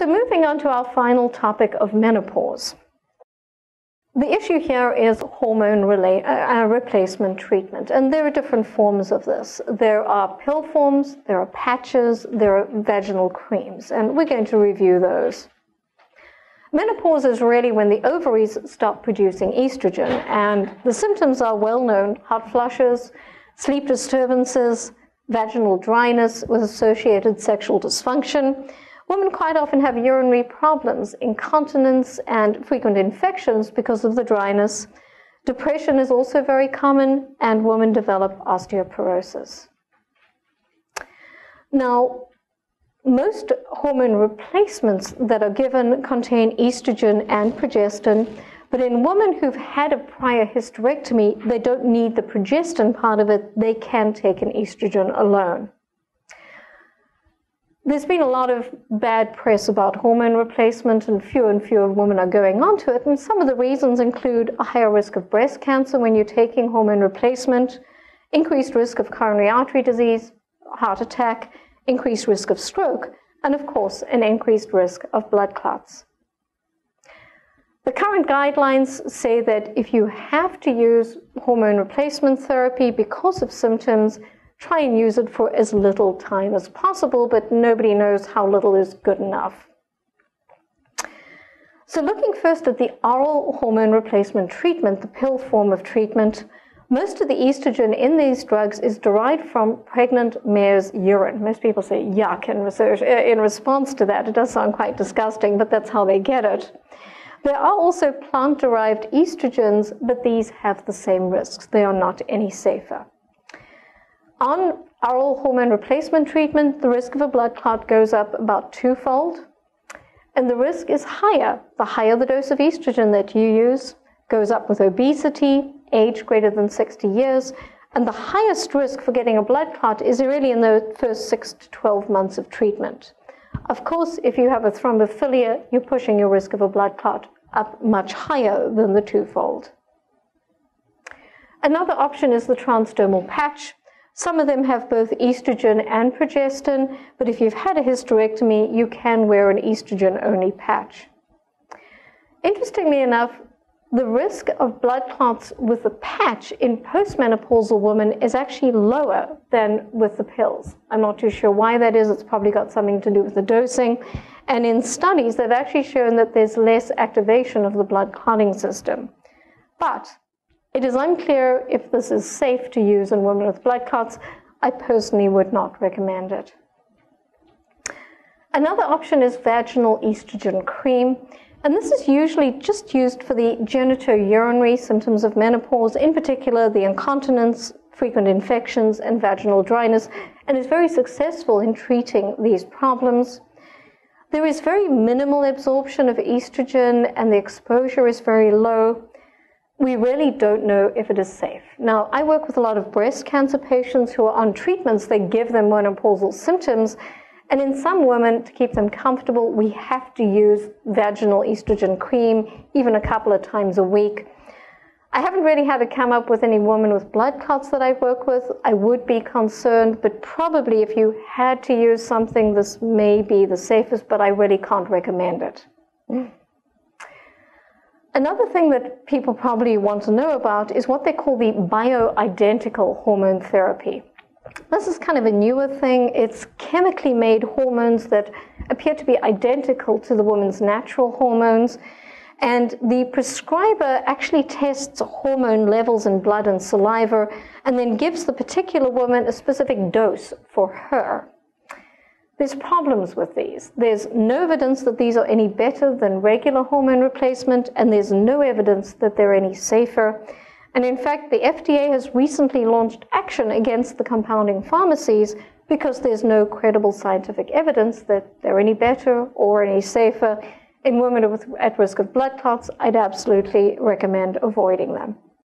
So, moving on to our final topic of menopause. The issue here is hormone uh, uh, replacement treatment, and there are different forms of this. There are pill forms, there are patches, there are vaginal creams, and we're going to review those. Menopause is really when the ovaries stop producing estrogen, and the symptoms are well known hot flushes, sleep disturbances, vaginal dryness with associated sexual dysfunction Women quite often have urinary problems, incontinence, and frequent infections because of the dryness. Depression is also very common, and women develop osteoporosis. Now, most hormone replacements that are given contain estrogen and progestin, but in women who've had a prior hysterectomy, they don't need the progestin part of it, they can take an estrogen alone. There's been a lot of bad press about hormone replacement, and fewer and fewer women are going onto it. And some of the reasons include a higher risk of breast cancer when you're taking hormone replacement, increased risk of coronary artery disease, heart attack, increased risk of stroke, and of course, an increased risk of blood clots. The current guidelines say that if you have to use hormone replacement therapy because of symptoms, try and use it for as little time as possible, but nobody knows how little is good enough. So, looking first at the oral hormone replacement treatment, the pill form of treatment, most of the estrogen in these drugs is derived from pregnant mare's urine. Most people say yuck in, research, uh, in response to that. It does sound quite disgusting, but that's how they get it. There are also plant derived estrogens, but these have the same risks. They are not any safer. On oral hormone replacement treatment, the risk of a blood clot goes up about twofold. And the risk is higher. The higher the dose of estrogen that you use goes up with obesity, age greater than 60 years, and the highest risk for getting a blood clot is really in the first 6 to 12 months of treatment. Of course, if you have a thrombophilia, you're pushing your risk of a blood clot up much higher than the twofold. Another option is the transdermal patch. Some of them have both estrogen and progestin, but if you've had a hysterectomy, you can wear an estrogen only patch. Interestingly enough, the risk of blood clots with the patch in postmenopausal women is actually lower than with the pills. I'm not too sure why that is. It's probably got something to do with the dosing. And in studies, they've actually shown that there's less activation of the blood clotting system. But it is unclear if this is safe to use in women with blood clots. I personally would not recommend it. Another option is vaginal estrogen cream, and this is usually just used for the genitourinary symptoms of menopause, in particular the incontinence, frequent infections, and vaginal dryness, and is very successful in treating these problems. There is very minimal absorption of estrogen, and the exposure is very low we really don't know if it is safe. Now, I work with a lot of breast cancer patients who are on treatments they give them menopausal symptoms. And in some women, to keep them comfortable, we have to use vaginal estrogen cream even a couple of times a week. I haven't really had to come up with any woman with blood clots that I work with. I would be concerned, but probably if you had to use something, this may be the safest, but I really can't recommend it. Mm. Another thing that people probably want to know about is what they call the bioidentical hormone therapy. This is kind of a newer thing. It's chemically made hormones that appear to be identical to the woman's natural hormones. And the prescriber actually tests hormone levels in blood and saliva and then gives the particular woman a specific dose for her. There's problems with these. There's no evidence that these are any better than regular hormone replacement, and there's no evidence that they're any safer. And in fact, the FDA has recently launched action against the compounding pharmacies because there's no credible scientific evidence that they're any better or any safer. In women with, at risk of blood clots, I'd absolutely recommend avoiding them.